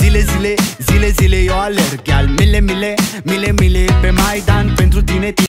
Zile, zile, zile, zile eu alerg. Al mile, mile, mile, mile pe Maidan.